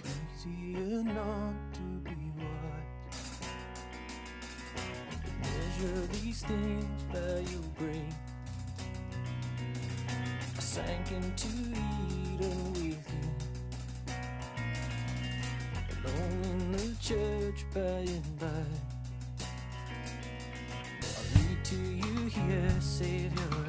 It's easier not to be wise. Measure these things by your brain. I sank into Eden with you. Alone in the church by and by. I read to you here, Savior